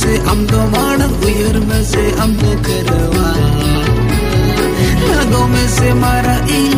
से हम दो मानव उयर में से हम दो करवा लगो में से मारा इल